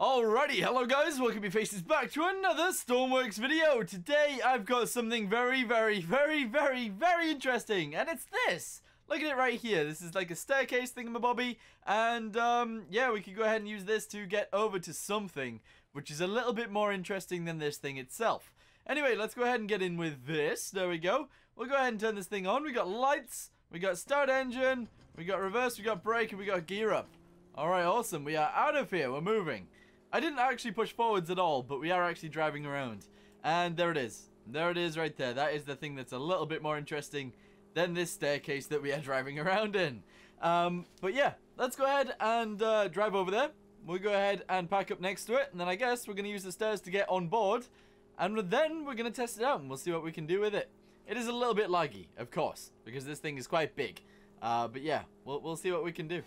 Alrighty, hello guys, welcome your faces back to another Stormworks video. Today I've got something very, very, very, very, very interesting, and it's this. Look at it right here. This is like a staircase thingamabobby, and um, yeah, we could go ahead and use this to get over to something, which is a little bit more interesting than this thing itself. Anyway, let's go ahead and get in with this. There we go. We'll go ahead and turn this thing on. We got lights, we got start engine, we got reverse, we got brake, and we got gear up. Alright, awesome. We are out of here. We're moving. I didn't actually push forwards at all, but we are actually driving around. And there it is. There it is right there. That is the thing that's a little bit more interesting than this staircase that we are driving around in. Um, but yeah, let's go ahead and uh, drive over there. We'll go ahead and pack up next to it. And then I guess we're going to use the stairs to get on board. And then we're going to test it out and we'll see what we can do with it. It is a little bit laggy, of course, because this thing is quite big. Uh, but yeah, we'll, we'll see what we can do.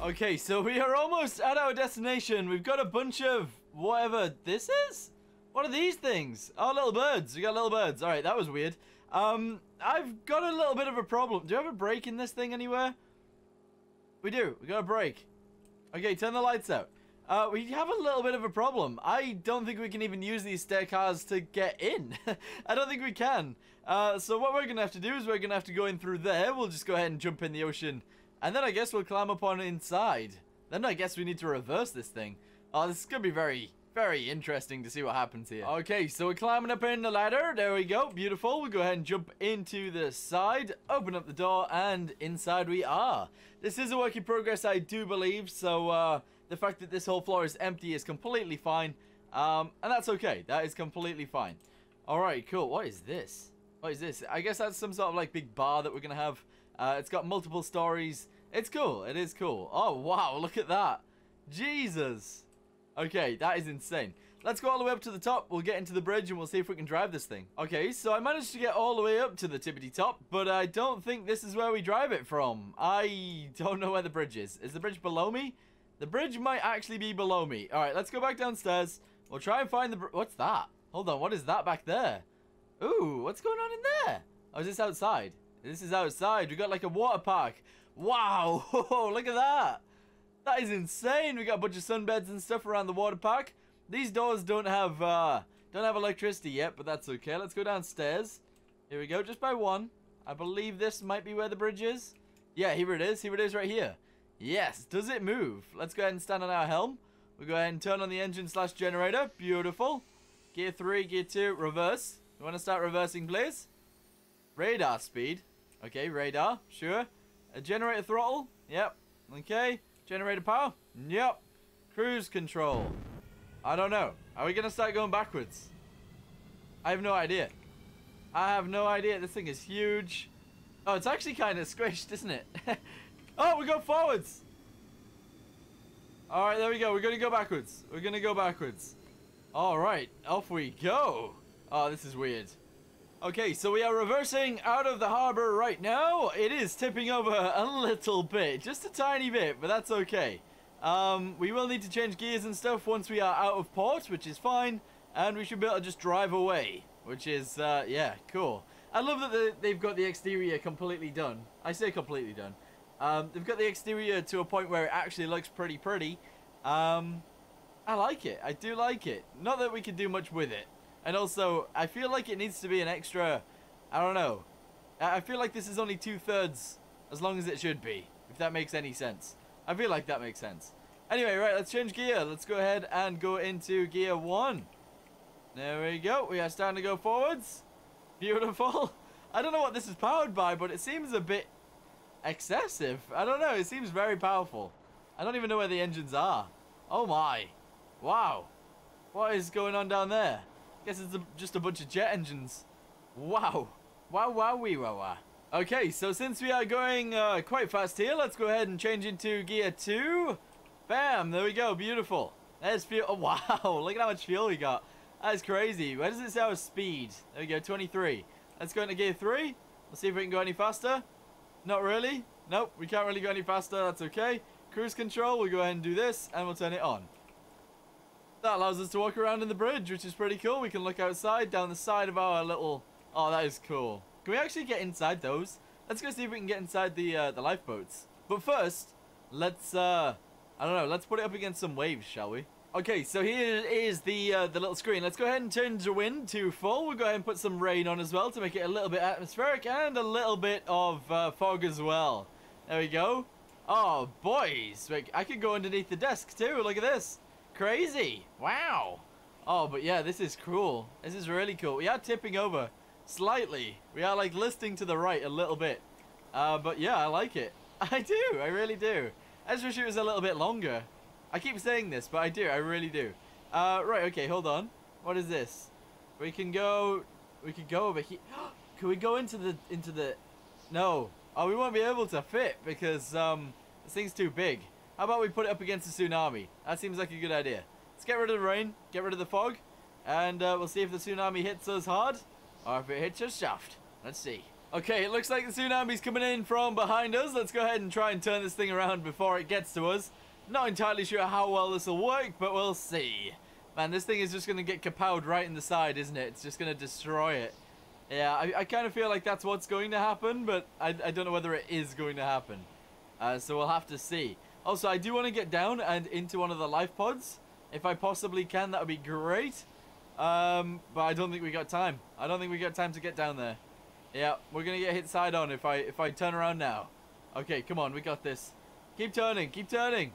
Okay, so we are almost at our destination. We've got a bunch of whatever this is? What are these things? Oh, little birds. We got little birds. All right, that was weird. Um, I've got a little bit of a problem. Do you have a brake in this thing anywhere? We do. We got a brake. Okay, turn the lights out. Uh, we have a little bit of a problem. I don't think we can even use these stair cars to get in. I don't think we can. Uh, so what we're going to have to do is we're going to have to go in through there. We'll just go ahead and jump in the ocean and then I guess we'll climb up on inside. Then I guess we need to reverse this thing. Oh, this is going to be very, very interesting to see what happens here. Okay, so we're climbing up in the ladder. There we go. Beautiful. We'll go ahead and jump into the side, open up the door, and inside we are. This is a work in progress, I do believe. So uh, the fact that this whole floor is empty is completely fine. Um, and that's okay. That is completely fine. All right, cool. What is this? What is this? I guess that's some sort of like big bar that we're going to have uh, it's got multiple stories. It's cool. It is cool. Oh, wow. Look at that. Jesus. Okay, that is insane. Let's go all the way up to the top. We'll get into the bridge and we'll see if we can drive this thing. Okay, so I managed to get all the way up to the tippity top, but I don't think this is where we drive it from. I don't know where the bridge is. Is the bridge below me? The bridge might actually be below me. All right, let's go back downstairs. We'll try and find the... What's that? Hold on, what is that back there? Ooh, what's going on in there? Oh, is this outside? This is outside. We got like a water park. Wow. Look at that. That is insane. We got a bunch of sunbeds and stuff around the water park. These doors don't have uh, don't have electricity yet, but that's okay. Let's go downstairs. Here we go, just by one. I believe this might be where the bridge is. Yeah, here it is. Here it is right here. Yes. Does it move? Let's go ahead and stand on our helm. We'll go ahead and turn on the engine slash generator. Beautiful. Gear 3, Gear 2, reverse. You want to start reversing, please? Radar speed. Okay, radar. Sure. A generator throttle. Yep. Okay. Generator power. Yep. Cruise control. I don't know. Are we going to start going backwards? I have no idea. I have no idea. This thing is huge. Oh, it's actually kind of squished, isn't it? oh, we go forwards. All right, there we go. We're going to go backwards. We're going to go backwards. All right, off we go. Oh, this is weird. Okay, so we are reversing out of the harbor right now. It is tipping over a little bit, just a tiny bit, but that's okay. Um, we will need to change gears and stuff once we are out of port, which is fine. And we should be able to just drive away, which is, uh, yeah, cool. I love that the, they've got the exterior completely done. I say completely done. Um, they've got the exterior to a point where it actually looks pretty pretty. Um, I like it. I do like it. Not that we can do much with it. And also, I feel like it needs to be an extra, I don't know. I feel like this is only two-thirds as long as it should be, if that makes any sense. I feel like that makes sense. Anyway, right, let's change gear. Let's go ahead and go into gear one. There we go. We are starting to go forwards. Beautiful. I don't know what this is powered by, but it seems a bit excessive. I don't know. It seems very powerful. I don't even know where the engines are. Oh my. Wow. What is going on down there? Guess it's a, just a bunch of jet engines. Wow. Wow, wow, wee, wow, wow. Okay, so since we are going uh, quite fast here, let's go ahead and change into gear 2. Bam, there we go, beautiful. There's fuel. Oh, wow, look at how much fuel we got. That is crazy. Where does it say our speed? There we go, 23. Let's go into gear 3. Let's see if we can go any faster. Not really. Nope, we can't really go any faster. That's okay. Cruise control, we'll go ahead and do this, and we'll turn it on. That allows us to walk around in the bridge, which is pretty cool. We can look outside, down the side of our little... Oh, that is cool. Can we actually get inside those? Let's go see if we can get inside the uh, the lifeboats. But first, let's uh, I don't know. Let's put it up against some waves, shall we? Okay, so here is the uh, the little screen. Let's go ahead and change the wind to full. We'll go ahead and put some rain on as well to make it a little bit atmospheric and a little bit of uh, fog as well. There we go. Oh, boys. I could go underneath the desk too. Look at this. Crazy. Wow. Oh, but yeah, this is cool. This is really cool. We are tipping over slightly. We are like listing to the right a little bit. Uh, but yeah, I like it. I do. I really do. I just wish it was a little bit longer. I keep saying this, but I do. I really do. Uh, right, okay, hold on. What is this? We can go... We can go over here. can we go into the... Into the... No. Oh, we won't be able to fit because, um... This thing's too big. How about we put it up against a tsunami? That seems like a good idea. Let's get rid of the rain. Get rid of the fog. And uh, we'll see if the tsunami hits us hard. Or if it hits us soft. Let's see. Okay, it looks like the tsunami's coming in from behind us. Let's go ahead and try and turn this thing around before it gets to us. Not entirely sure how well this will work, but we'll see. Man, this thing is just going to get kapowed right in the side, isn't it? It's just going to destroy it. Yeah, I, I kind of feel like that's what's going to happen, but I, I don't know whether it is going to happen. Uh, so we'll have to see. Also, I do want to get down and into one of the life pods. If I possibly can, that would be great. Um, but I don't think we got time. I don't think we got time to get down there. Yeah, we're going to get hit side on if I if I turn around now. Okay, come on, we got this. Keep turning, keep turning.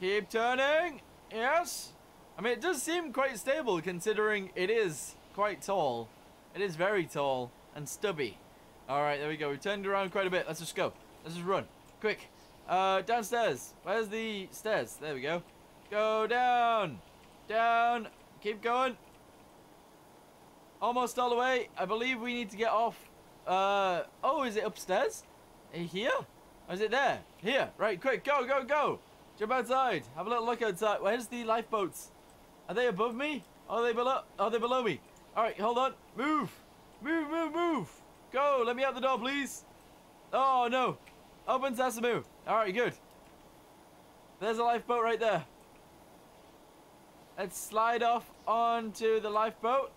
Keep turning. Yes. I mean, it does seem quite stable considering it is quite tall. It is very tall and stubby. All right, there we go. We turned around quite a bit. Let's just go. Let's just run. Quick. Uh, downstairs. Where's the stairs? There we go. Go down. Down. Keep going. Almost all the way. I believe we need to get off. Uh, oh, is it upstairs? Here? Or is it there? Here. Right, quick. Go, go, go. Jump outside. Have a little look outside. Where's the lifeboats? Are they above me? Are they below? Are they below me? All right, hold on. Move. Move, move, move. Go. Let me out the door, please. Oh, no. Open Sesame. All right, good. There's a lifeboat right there. Let's slide off onto the lifeboat.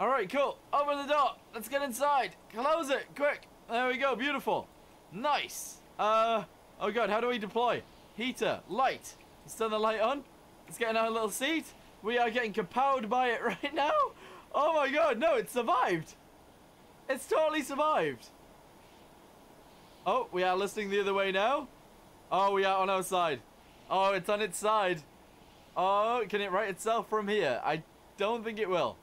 All right, cool. Open the door. Let's get inside. Close it, quick. There we go. Beautiful. Nice. Uh, Oh god, how do we deploy? Heater, light. Let's turn the light on. Let's get in our little seat. We are getting kapowed by it right now. Oh my god, no, it survived. It's totally survived. Oh, we are listing the other way now. Oh, we are on our side. Oh, it's on its side. Oh, can it right itself from here? I don't think it will.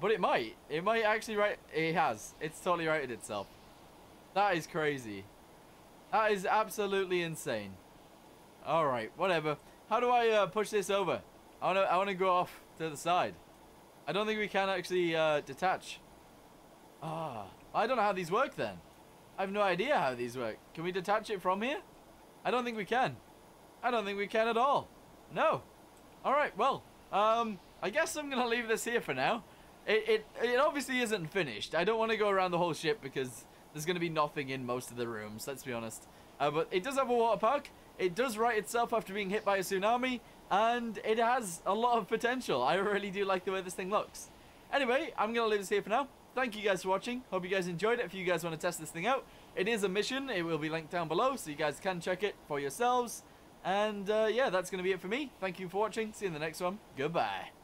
But it might. It might actually right. It has. It's totally righted itself. That is crazy. That is absolutely insane. Alright, whatever. How do I uh, push this over? I want to I wanna go off to the side. I don't think we can actually uh, detach. Ah, I don't know how these work then. I have no idea how these work. Can we detach it from here? I don't think we can. I don't think we can at all. No. Alright, well, um, I guess I'm going to leave this here for now. It, it, it obviously isn't finished. I don't want to go around the whole ship because there's going to be nothing in most of the rooms, let's be honest. Uh, but it does have a water park. It does right itself after being hit by a tsunami. And it has a lot of potential. I really do like the way this thing looks. Anyway, I'm going to leave this here for now. Thank you guys for watching. Hope you guys enjoyed it. If you guys want to test this thing out, it is a mission. It will be linked down below, so you guys can check it for yourselves. And uh, yeah, that's going to be it for me. Thank you for watching. See you in the next one. Goodbye.